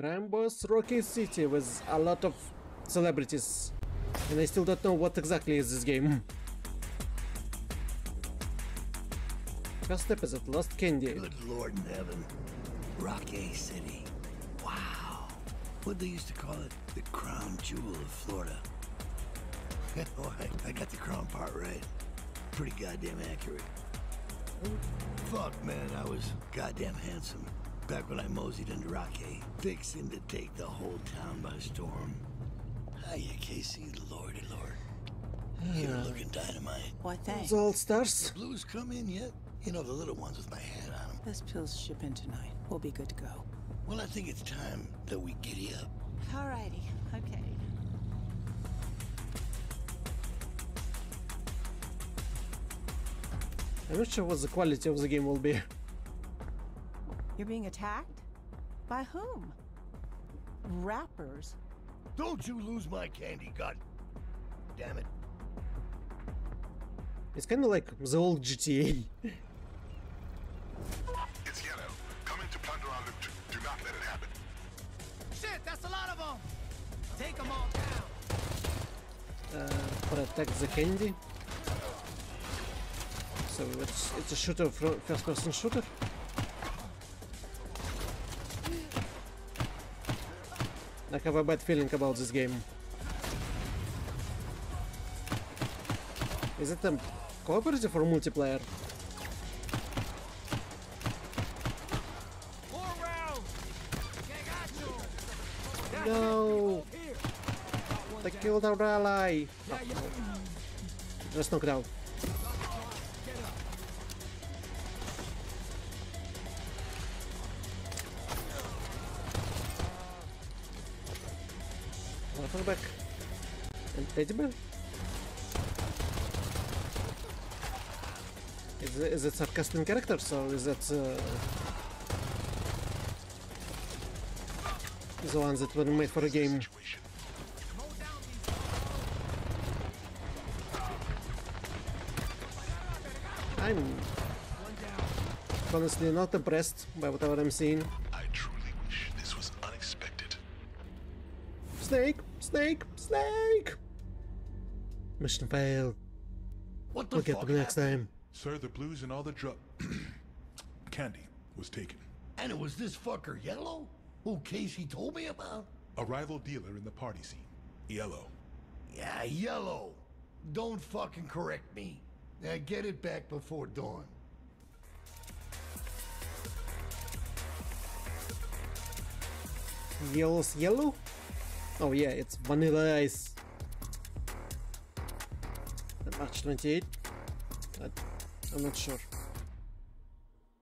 Crime Rockay City with a lot of celebrities. And I still don't know what exactly is this game. First episode, Lost Candy. Good Lord in heaven. Rockay City. Wow. What they used to call it? The crown jewel of Florida. oh, I got the crown part right. Pretty goddamn accurate. Fuck, man, I was goddamn handsome. Back when I moseyed into Rockay, fixing to take the whole town by storm. Hiya, Casey, lordy lord. You're looking dynamite. Why, thanks. The All Stars. Blues come in yet? You know, the little ones with my hat on them. Those pills ship in tonight. We'll be good to go. Well, I think it's time that we giddy up. Alrighty. Okay. I'm not sure what the quality of the game will be. You're being attacked? By whom? Rappers? Don't you lose my candy gun. Damn it. It's kind of like the old GTA. It's Yellow. Coming to plunder our loot. Do not let it happen. Shit, that's a lot of them! Take them all down! Uh, Protect the candy. So it's it's a shooter, first person shooter. I have a bad feeling about this game. Is it a cooperative or multiplayer? More rounds! Okay, got you! No! They killed our ally! Yeah. Just knock it Welcome back. Bear? Is it, is it sarcastic characters or is it uh, the ones that were made for a game? Situation. Hold down these I'm honestly not impressed by whatever I'm seeing. I truly wish this was unexpected. Snake! Snake! Snake! Mission failed. What the We'll get fuck them next happened? time. Sir, the blues and all the drug candy was taken. And it was this fucker Yellow? Who Casey told me about? A rival dealer in the party scene. Yellow. Yeah, Yellow. Don't fucking correct me. Now get it back before dawn. Yellow's yellow? Oh yeah, it's vanilla ice. And March 28? I'm not sure.